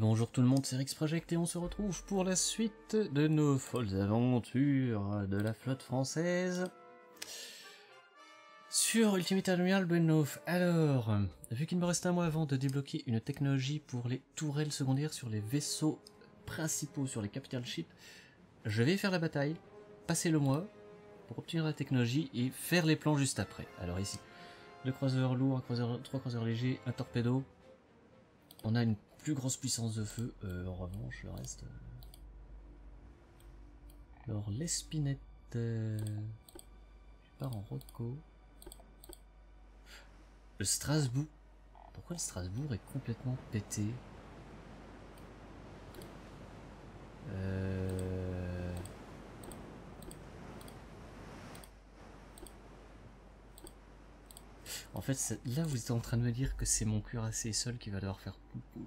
Bonjour tout le monde, c'est Rix Project et on se retrouve pour la suite de nos folles aventures de la flotte française sur Ultimate Admiral Benioff. Alors, vu qu'il me reste un mois avant de débloquer une technologie pour les tourelles secondaires sur les vaisseaux principaux, sur les capital ships, je vais faire la bataille, passer le mois pour obtenir la technologie et faire les plans juste après. Alors ici, deux croiseurs lourds, trois croiseurs légers, un torpedo. On a une grosse puissance de feu. Euh, en revanche, le reste... euh. Alors, l'espinette... Euh... Je pars en Rocco. Le Strasbourg. Pourquoi le Strasbourg est complètement pété? Euh... En fait, là, vous êtes en train de me dire que c'est mon cuirassé seul qui va devoir faire poupou.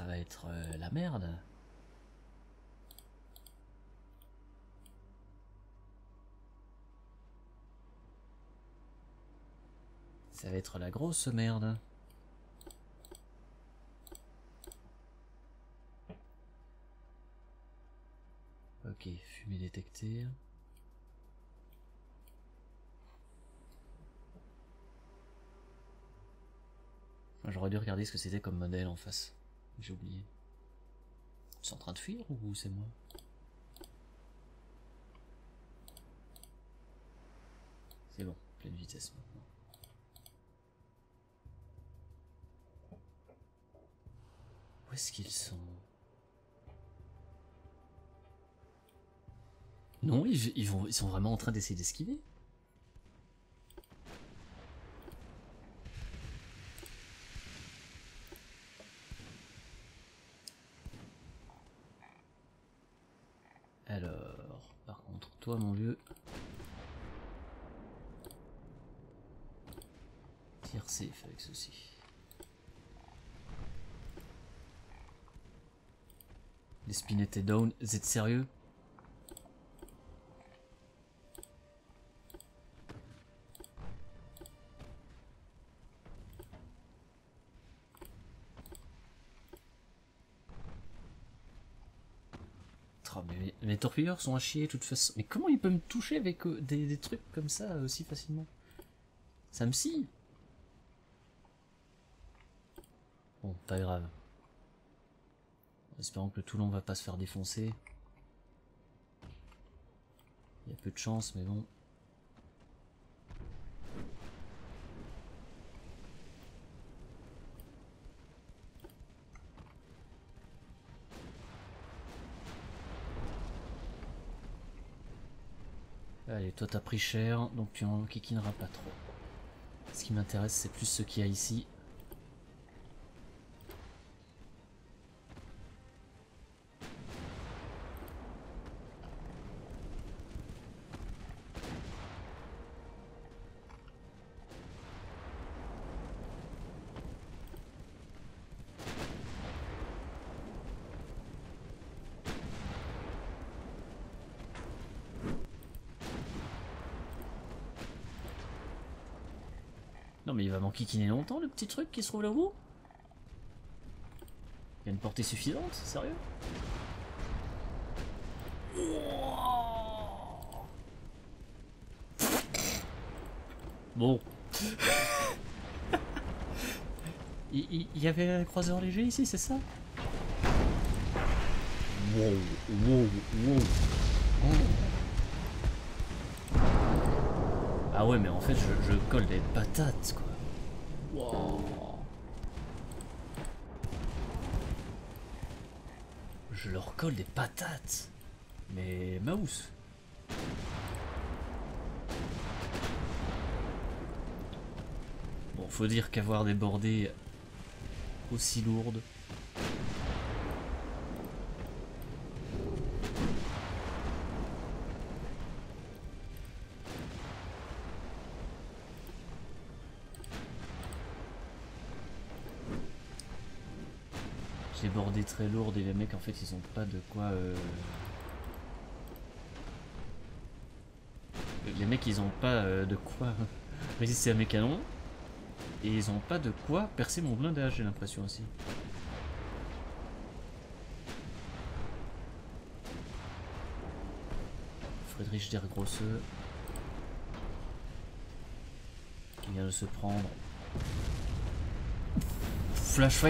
Ça va être euh, la merde. Ça va être la grosse merde. Ok, fumée détectée. J'aurais dû regarder ce que c'était comme modèle en face. J'ai oublié. Ils sont en train de fuir ou c'est moi? C'est bon, pleine vitesse maintenant. Où est-ce qu'ils sont? Non, ils, ils vont, ils sont vraiment en train d'essayer d'esquiver. Alors, par contre, mon vieux. Tire safe avec ceci. Les spinettes est down. Vous êtes sérieux Oh, mais mes, mes torpilleurs sont à chier de toute façon. Mais comment il peut me toucher avec euh, des, trucs comme ça euh, aussi facilement? Ça me scie Bon, pas grave. En espérant que le Toulon va pas se faire défoncer. Il y a peu de chance, mais bon. Allez, toi t'as pris cher, donc tu en kikineras pas trop. Ce qui m'intéresse, c'est plus ce qu'il y a ici. Non mais il va m'enquiquiner longtemps le petit truc qui se trouve là-haut Il y a une portée suffisante, sérieux Bon. Il y avait un croiseur léger ici, c'est ça? Wow, wow, wow. Ah ouais, mais en fait, je, colle des patates, quoi. Wow. Je leur colle des patates. Mais mouse. Bon, faut dire qu'avoir des bordées aussi lourdes. Bordé très lourdes et les mecs en fait ils ont pas de quoi. euh, Les mecs ils ont pas euh, de quoi résister à mes canons. Et ils ont pas de quoi percer mon blindage, j'ai l'impression aussi. Friedrich der Grosse. Qui vient de se prendre. Flash.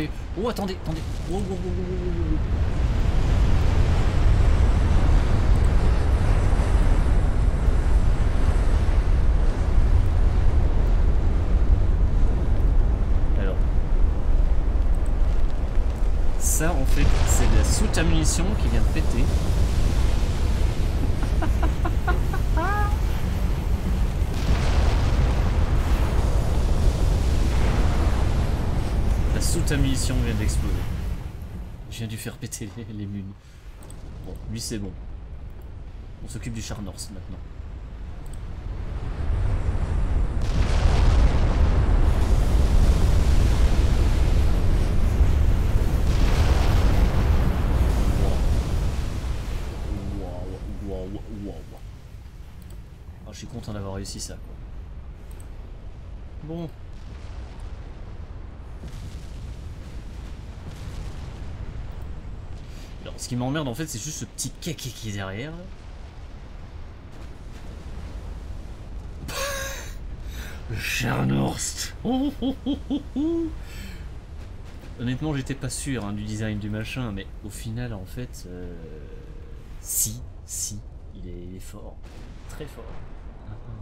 Oh, attendez, attendez. Oh, oh, oh. Alors. Ça, en fait, c'est de la soute à munitions qui vient de péter. À munitions vient d'exploser. Je viens dû faire péter les, mules. Bon, lui c'est bon. On s'occupe du char Norse maintenant. Ah, je suis content d'avoir réussi ça. Bon. Ce qui m'emmerde en fait, c'est juste ce petit kéké qui est derrière. oh, oh, oh. Honnêtement, j'étais pas sûr hein, du design du machin, mais au final, en fait, euh, si, si, il est, il est fort, très fort. Ah, ah.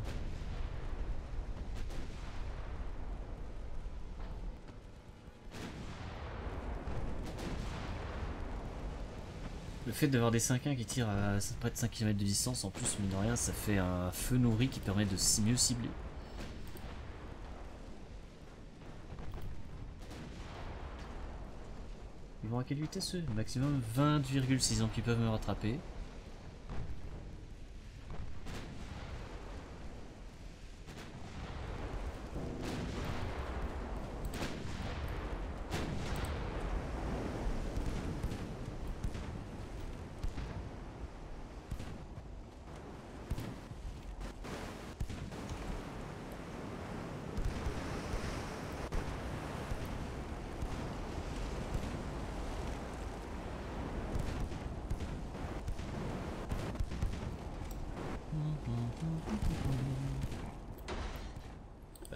Le fait d'avoir des 5-1 qui tirent à près de 5 km de distance, en plus, mine de rien, ça fait un feu nourri qui permet de mieux cibler. Ils vont à quelle vitesse eux Maximum 20,6 donc ils peuvent me rattraper.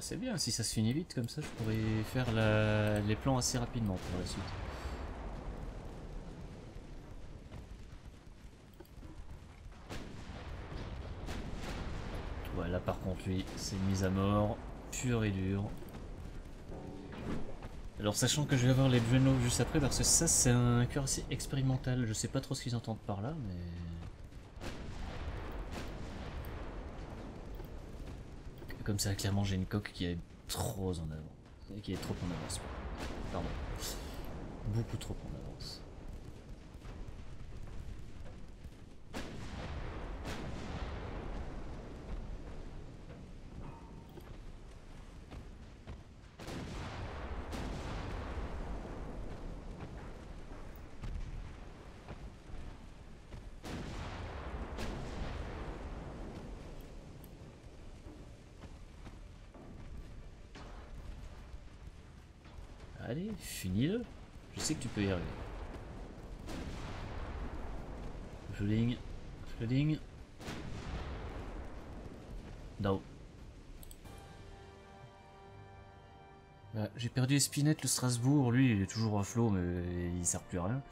C'est bien, si ça se finit vite comme ça, je pourrais faire les plans assez rapidement pour la suite. Ouais, là par contre, lui, c'est mise à mort, pure et dure. Alors, sachant que je vais avoir les Dreadnoughts juste après, parce que ça, c'est un cœur assez expérimental. Je sais pas trop ce qu'ils entendent par là, mais. Comme ça, clairement, j'ai une coque qui est trop en avance. Qui est trop en avance. Pardon. Beaucoup trop en avance. Allez, finis-le. Je sais que tu peux y arriver. Flooding. Flooding. No. Bah, J'ai perdu Espinette, le Strasbourg. Lui, il est toujours à flot, mais il sert plus à rien.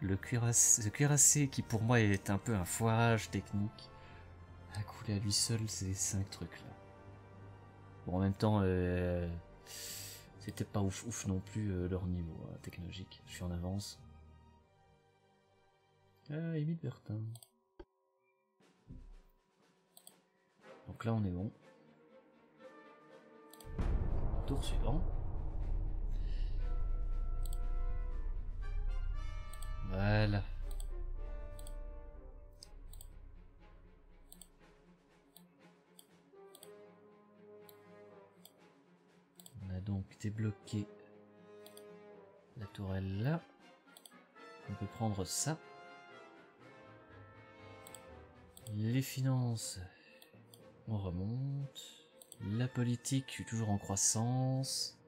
Le cuirassé, qui pour moi est un peu un foirage technique. A coulé à lui seul ces 5 trucs là. Bon, en même temps, euh, c'était pas ouf, ouf non plus euh, leur niveau euh, technologique. Je suis en avance. Ah, Émile Bertin. Donc là, on est bon. Tour suivant. Voilà. Débloqué la tourelle là. On peut prendre ça. Les finances. On remonte. La politique, je suis toujours en croissance.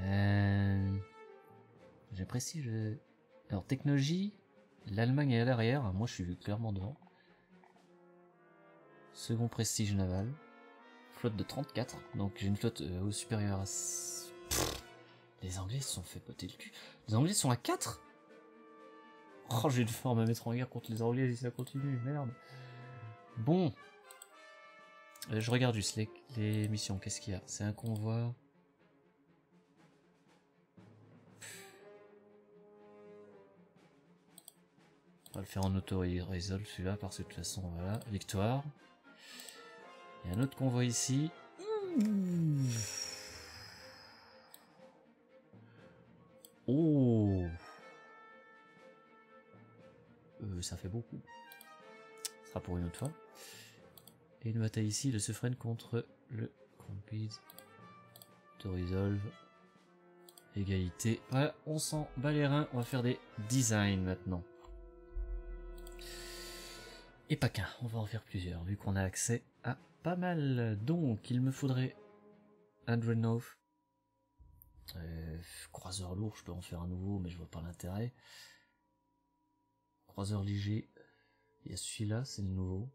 Euh... J'apprécie. Je... Alors, technologie, l'Allemagne est à l'arrière. Moi, je suis clairement devant. Second prestige naval. Flotte de 34. Donc, j'ai une flotte euh, au supérieur à. les Anglais se sont fait poter le cul. Les Anglais sont à 4 Oh, j'ai une forme à mettre en guerre contre les Anglais si ça continue, merde. Bon. Euh, je regarde juste les, les missions, qu'est-ce qu'il y a? C'est un convoi. On va le faire en auto-resolve celui-là parce que de toute façon, voilà, victoire. Il y a un autre convoi ici. Oh euh, Ça fait beaucoup. Ce sera pour une autre fois. Et une bataille ici de se freine contre le Compete. To resolve. Égalité. Voilà, on s'en bat les reins. On va faire des designs maintenant. Et pas qu'un, on va en faire plusieurs, vu qu'on a accès à pas mal. Donc, il me faudrait Dreadnought. Euh, croiseur lourd, je peux en faire un nouveau, mais je vois pas l'intérêt. Croiseur léger, il y a celui-là, c'est le nouveau.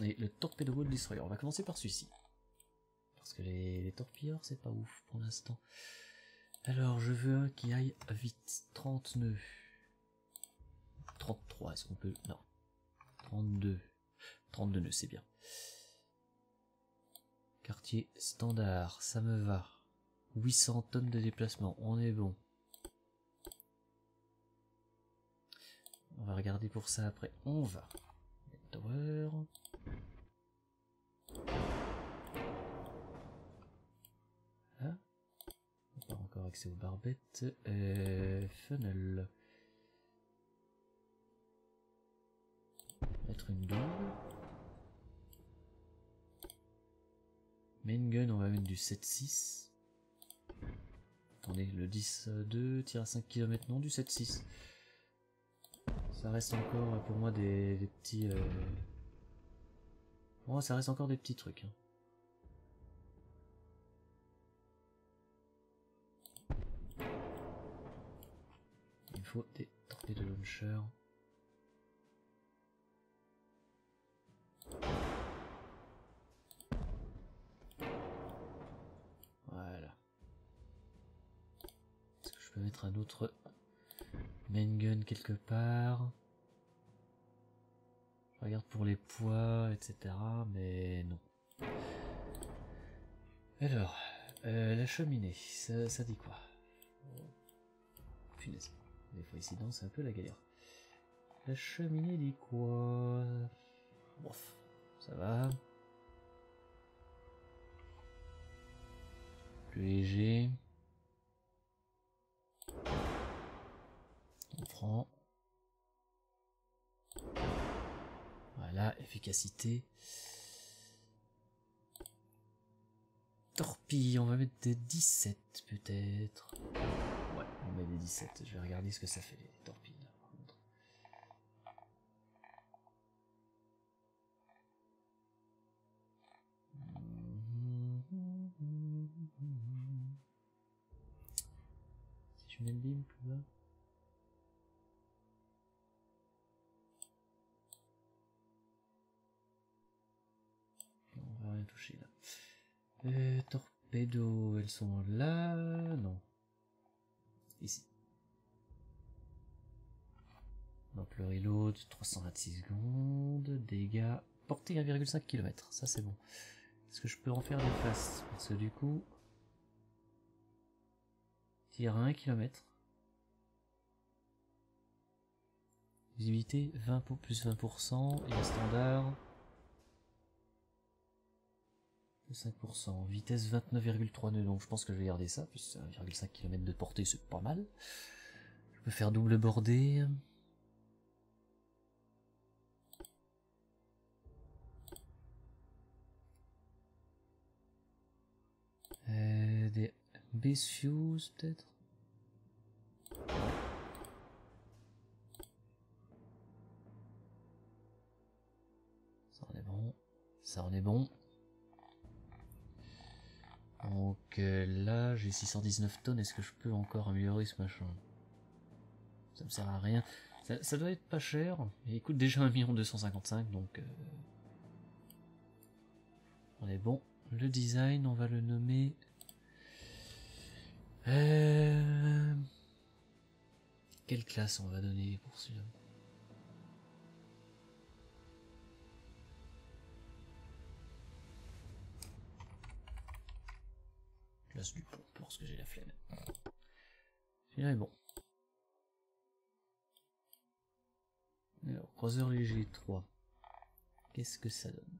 Et le Torpedo Destroyer, on va commencer par celui-ci. Parce que les, les torpilleurs, c'est pas ouf pour l'instant. Alors, je veux un qui aille vite. 30 nœuds. 33, est-ce qu'on peut... Non. 32. 32 nœuds, c'est bien. Quartier standard, ça me va. 800 tonnes de déplacement, on est bon. On va regarder pour ça après. On va. Tower. Ah. Pas encore accès aux barbettes. Euh, funnel. Une double. Main gun, on va mettre du 7-6. Attendez, le 10-2 tire à 5 km, non, du 7-6. Ça reste encore pour moi des, petits... Euh... Ça reste encore des petits trucs. Hein. Il faut des torpilles de launcher. Mettre un autre main gun quelque part Je regarde pour les poids, etc. Mais non. Alors, euh, la cheminée, ça, dit quoi? Punaise. Des fois ici, non, c'est un peu la galère. La cheminée dit quoi? Bof, ça va. Plus léger. On prend. Voilà, efficacité. Torpille, on va mettre des 17 peut-être. Ouais, on met des 17. Je vais regarder ce que ça fait les torpilles. Sont là Non. Ici. Donc le reload, 326 secondes, dégâts, portée 1,5 km, ça c'est bon. Est-ce que je peux en faire des faces Parce que du coup, tir à 1 km. Visibilité 20 pour plus 20% et standard 5%. Vitesse 29,3 nœuds, donc je pense que je vais garder ça, puisque 1,5 km de portée, c'est pas mal. Je peux faire double bordée. Euh, des Bessius peut-être Ça en est bon. Donc là, j'ai 619 tonnes. Est-ce que je peux encore améliorer ce machin? Ça me sert à rien. Ça, ça doit être pas cher. Il coûte déjà 1 255 donc... euh, On est bon. Le design, on va le nommer... Euh... Quelle classe on va donner pour celui-là? Du pont, parce que j'ai la flemme. Celui-là est bon. Alors, croiseur léger 3. Qu'est-ce que ça donne?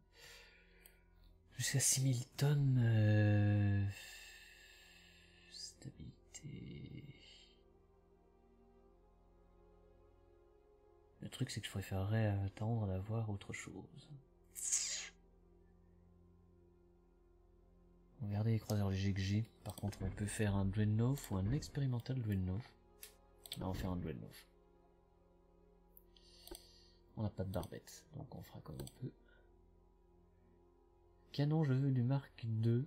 Jusqu'à 6000 tonnes. euh, Stabilité. Le truc, c'est que je préférerais attendre d'avoir autre chose. Regardez les croiseurs j'ai. Par contre, on peut faire un Dreadnought ou un expérimental Dreadnought. Là, on va faire un Dreadnought. On n'a pas de barbette, donc on fera comme on peut. Canon, je veux du Mark II.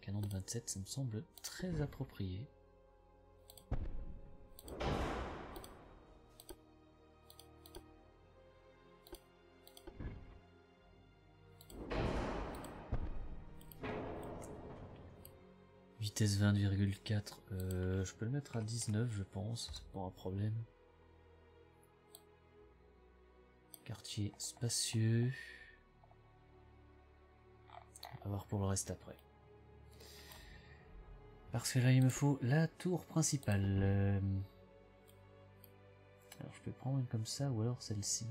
Canon de 27, ça me semble très approprié. Vitesse 20,4. Euh, je peux le mettre à 19, je pense. C'est pas un problème. Quartier spacieux. On va voir pour le reste après. Parce que là, il me faut la tour principale. Euh, Alors, je peux prendre une comme ça ou alors celle-ci.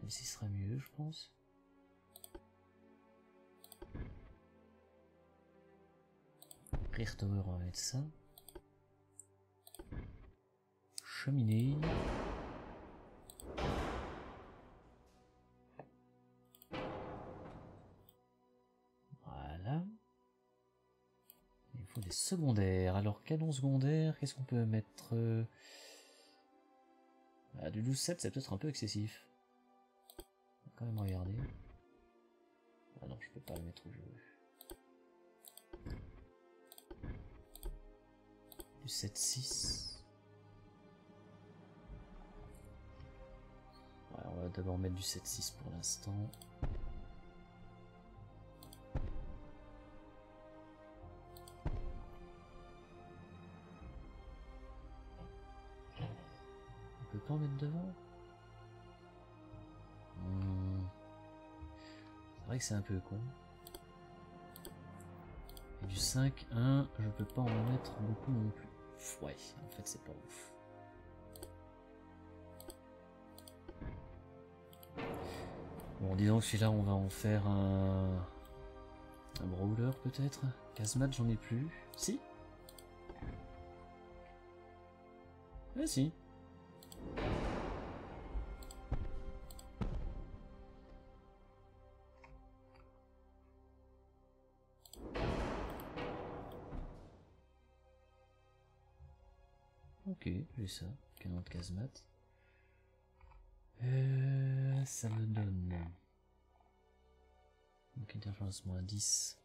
Celle-ci sera mieux, je pense. Tower, on va mettre ça. Cheminée. Voilà. Il faut des secondaires. Alors, canon secondaire, qu'est-ce qu'on peut mettre euh, ah, Du 12-7, c'est peut-être un peu excessif. On va quand même regarder. Ah non, je peux pas le mettre où je veux. Du 7-6. Ouais, on va d'abord mettre du 7-6 pour l'instant. On peut pas en mettre devant? Hmm. C'est vrai que c'est un peu con. Et du 5, 1, je peux pas en mettre beaucoup non plus. Ouais, en fait c'est pas ouf. Bon, disons que celui-là, on va en faire un... Un brawler peut-être? Casmat, j'en ai plus. Si Ah si. J'ai ça. Canon de casemate. Euh, ça me donne. Donc interférence moins 10.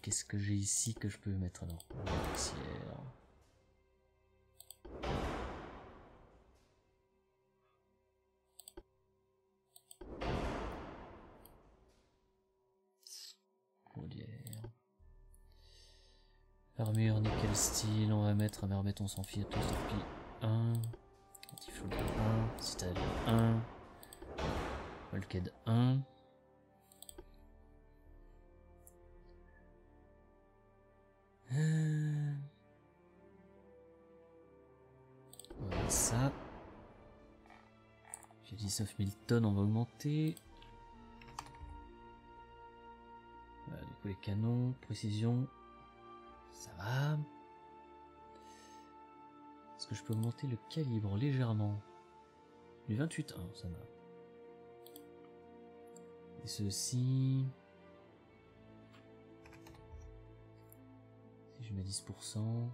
Qu'est-ce que j'ai ici que je peux mettre alors. Style, on va mettre, mais remettre on s'en fiche, tout torpille 1, antiflow 1, citadelle 1, Volked 1. Euh... Mettre ça. J'ai 19 000 tonnes, on va augmenter. Voilà, du coup les canons, précision, ça va. Est-ce que je peux monter le calibre légèrement. Du 28-1, hein, ça va. Et ceci... Si je mets 10%...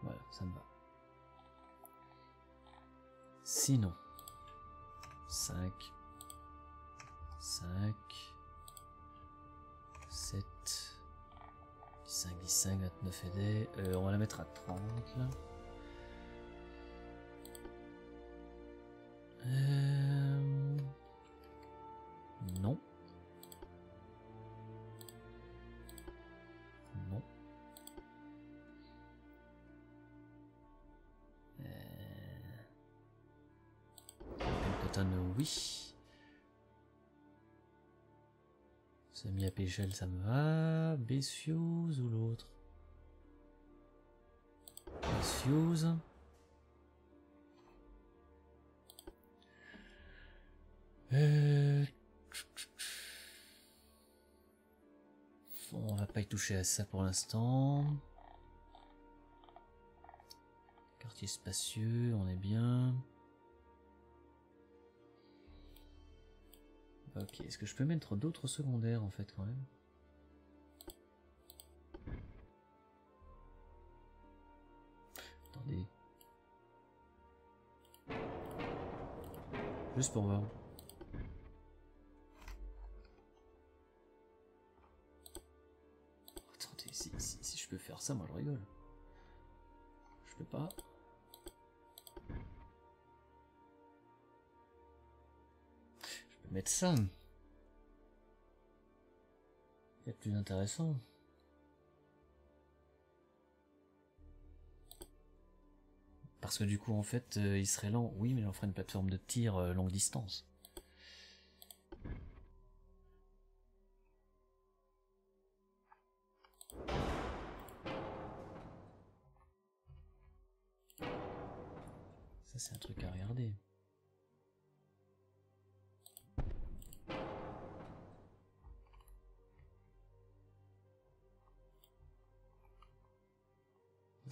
Voilà, ça me va. Sinon... 5... 5... 5, 10, 5, 29 et des. On va la mettre à 30 là. Euh... Non. Non. Euh... Oui. Semi ça me va. Bessiose ou l'autre Bessiose. Euh... On va pas y toucher à ça pour l'instant. Quartier spacieux, on est bien. Ok, est-ce que je peux mettre d'autres secondaires en fait quand même? Attendez. Juste pour voir. Attendez, si, je peux faire ça, moi je rigole. Je peux pas. Peux mettre ça. C'est plus intéressant. Parce que du coup, en fait, euh, il serait lent. Oui, mais il en une plateforme de tir euh, longue distance.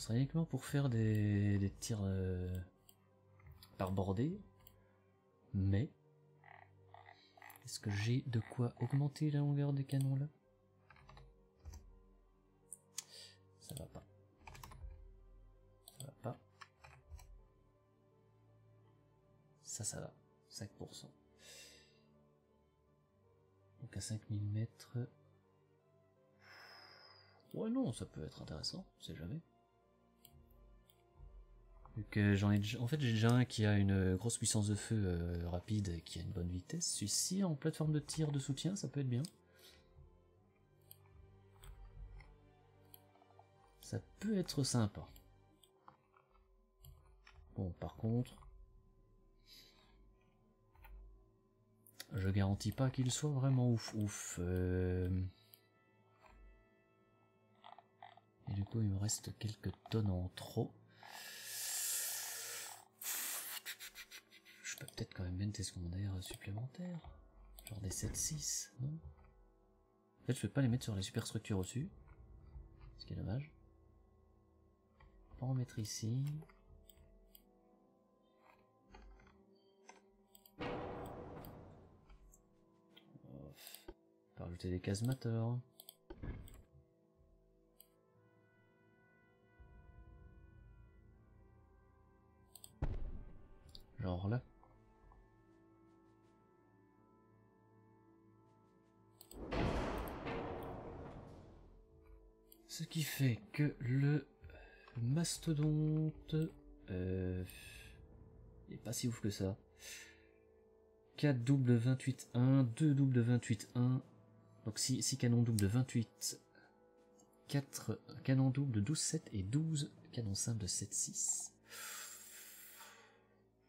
Ce serait uniquement pour faire des, des tirs euh, par bordée. Mais est-ce que j'ai de quoi augmenter la longueur des canons là? Ça va pas. Ça va pas. Ça, ça va. 5%. Donc à 5000 mètres. Ouais, non, ça peut être intéressant, sait jamais. Que j'en ai. En fait, j'ai déjà un qui a une grosse puissance de feu euh, rapide et qui a une bonne vitesse. Celui-ci, en plateforme de tir de soutien, ça peut être bien. Ça peut être sympa. Bon, par contre... Je garantis pas qu'il soit vraiment ouf ouf. Euh. Et du coup, il me reste quelques tonnes en trop. Peut-être quand même mettre des secondaires supplémentaires. Genre des 7-6, non? En fait, je peux pas les mettre sur les superstructures au-dessus. Ce qui est dommage. Pas en mettre ici. rajouter des casemateurs. Genre là. Ce qui fait que le mastodonte euh, est pas si ouf que ça. 4 double 28 1, 2 double 28 1, donc 6, canons doubles de 28, 4 canons doubles de 12-7 et 12 canons simples de 7-6.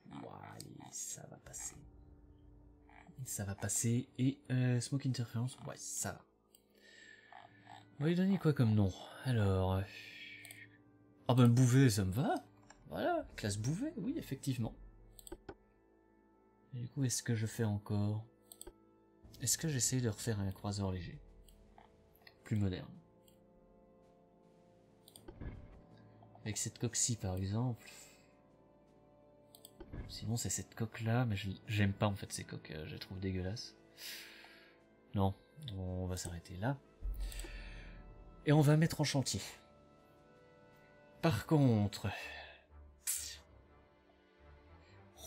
Ouais, ça va passer. Ça va passer. Et euh, Smoke Interference, ouais, ça va. On va lui donner quoi comme nom? Alors... Ah ben Bouvet, ça me va. Voilà, classe Bouvet, oui, effectivement. Et du coup, est-ce que je fais encore? Est-ce que j'essaie de refaire un croiseur léger? Plus moderne. Avec cette coque-ci par exemple. Sinon c'est cette coque-là, mais j'aime pas en fait ces coques, euh, je les trouve dégueulasses. Non, on va s'arrêter là. Et on va mettre en chantier. Par contre...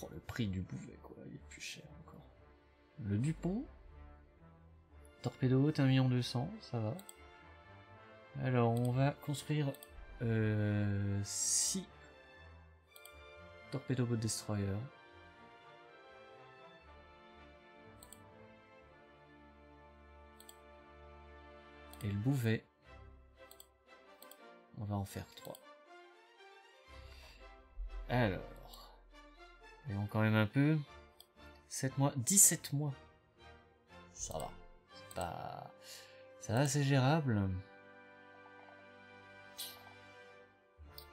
Oh, le prix du bouvet, quoi, il est plus cher encore. Le Dupont. Torpedo, 1 million 200, ça va. Alors, on va construire 6 euh, Torpedo Boat Destroyer. Et le bouvet, on va en faire 3. Alors, voyons quand même un peu. 7 mois, 17 mois. Ça va. C'est pas... Ça va, c'est gérable.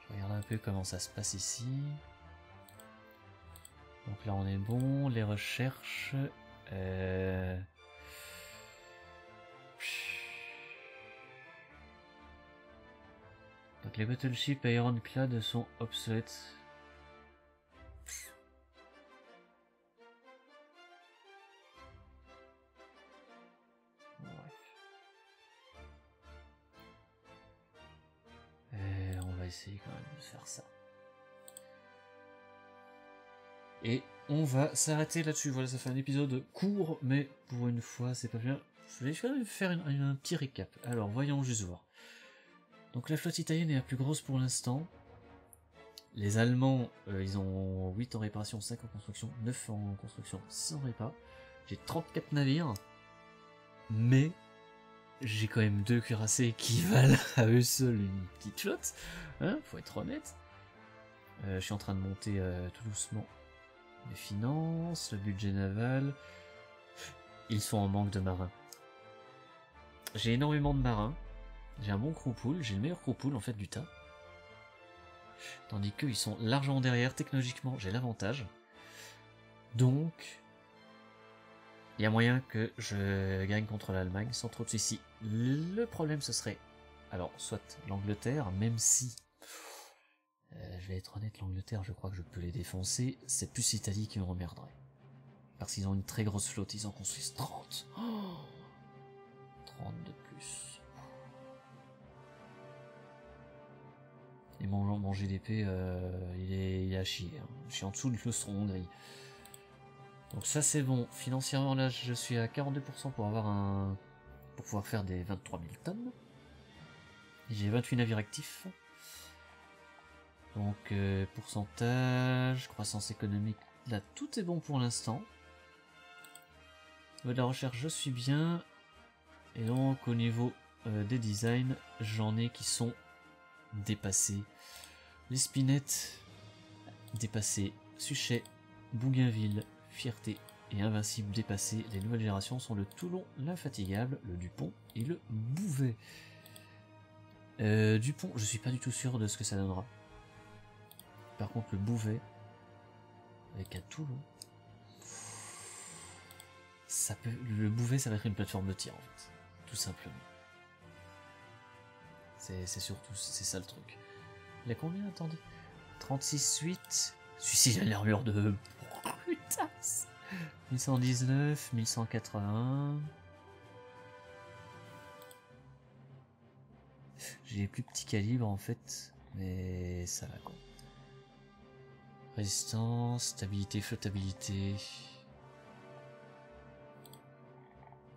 Je regarde un peu comment ça se passe ici. Donc là on est bon, les recherches. Euh... Les battleships Ironclad sont obsolètes. on va essayer quand même de faire ça. Et on va s'arrêter là-dessus. Voilà, ça fait un épisode court, mais pour une fois, c'est pas bien. Je vais quand même faire un petit récap. Alors, voyons juste voir. Donc la flotte italienne est la plus grosse pour l'instant. Les Allemands, euh, ils ont 8 en réparation, 5 en construction, 9 en construction, 6 en répa. J'ai 34 navires, mais j'ai quand même deux cuirassés qui valent à eux seuls une petite flotte, hein, faut être honnête. Euh, je suis en train de monter euh, tout doucement les finances, le budget naval. Ils sont en manque de marins. J'ai énormément de marins, j'ai un bon croupoul, j'ai le meilleur croupoul en fait du tas. Tandis qu'ils sont largement derrière, technologiquement j'ai l'avantage. Donc, il y a moyen que je gagne contre l'Allemagne sans trop de soucis. Le problème ce serait, alors soit l'Angleterre, même si, euh, je vais être honnête, l'Angleterre je crois que je peux les défoncer, c'est plus l'Italie qui me remerderait. Parce qu'ils ont une très grosse flotte, ils en construisent 30. 30 de plus. Et mon, GDP, euh, il, est, il à chier. Hein. Je suis en dessous de l'Austro-Hongrie. Donc ça c'est bon. Financièrement là, je suis à 42% pour avoir un... pour pouvoir faire des 23 000 tonnes. J'ai 28 navires actifs. Donc euh, pourcentage, croissance économique, là tout est bon pour l'instant. De la recherche, je suis bien. Et donc au niveau euh, des designs, j'en ai qui sont dépassés. Les Spinettes, dépassés. Suchet, Bougainville, Fierté et Invincible dépassés. Les nouvelles générations sont le Toulon, l'Infatigable, le Dupont et le Bouvet. Euh, Dupont, je suis pas du tout sûr de ce que ça donnera. Par contre, le Bouvet, avec un Toulon, ça peut, le Bouvet, ça va être une plateforme de tir en fait, tout simplement. C'est surtout, c'est ça le truc. Il a combien, attendez? 36-8 Celui-ci, a l'armure de... Putain 1119, 1181... J'ai les plus petits calibres en fait, mais ça va quoi. Résistance, stabilité, flottabilité.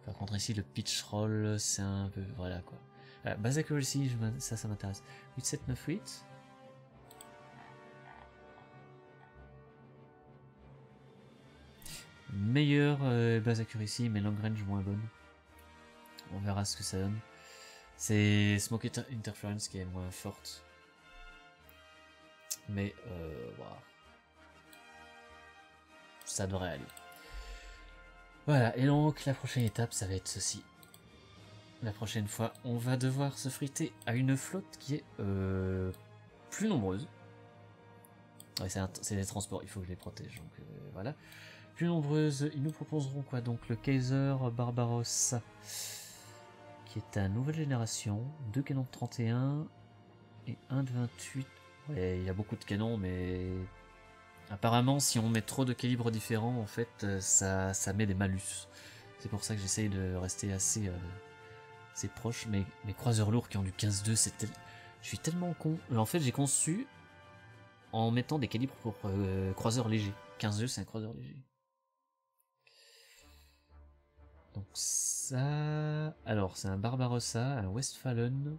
Par contre ici le pitch roll c'est un peu... voilà quoi. Euh, base accuracy, ça, ça m'intéresse. 8, 7, 9, 8. Meilleure euh, base accuracy, mais long range moins bonne. On verra ce que ça donne. C'est Smoke Interference qui est moins forte. Mais, euh. Ça devrait aller. Voilà, et donc la prochaine étape, ça va être ceci la prochaine fois, on va devoir se friter à une flotte qui est euh, plus nombreuse. C'est des transports, il faut que je les protège, donc euh, voilà. Plus nombreuse, ils nous proposeront quoi? Donc le Kaiser Barbarossa, qui est à nouvelle génération, deux canons de 31 et un de 28. Ouais, il y a beaucoup de canons, mais apparemment, si on met trop de calibres différents, en fait, euh, ça, ça met des malus. C'est pour ça que j'essaye de rester assez c'est proche, mais mes croiseurs lourds qui ont du 15-2, c'est tel... Je suis tellement con. En fait, j'ai conçu en mettant des calibres pour euh, croiseurs légers. 15 yeux, c'est un croiseur léger. Donc ça... Alors, c'est un Barbarossa, un Westphalen.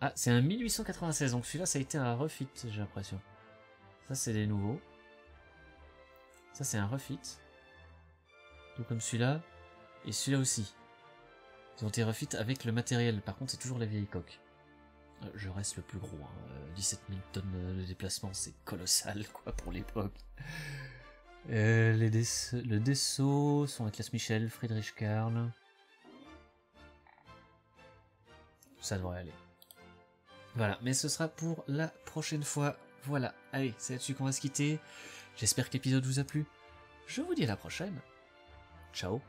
Ah, c'est un 1896, donc celui-là, ça a été un refit, j'ai l'impression. Ça, c'est les nouveaux. Ça, c'est un refit. Tout comme celui-là. Et celui-là aussi. Ils ont été refit avec le matériel. Par contre, c'est toujours la vieille coque. Euh, Je reste le plus gros. hein. Euh, 17 000 tonnes de déplacement, c'est colossal, quoi, pour l'époque. Euh, les le Dessau sont avec classe Michel, Friedrich Karl. Ça devrait aller. Voilà, mais ce sera pour la prochaine fois. Voilà, allez, c'est là-dessus qu'on va se quitter. J'espère que l'épisode vous a plu. Je vous dis à la prochaine. Ciao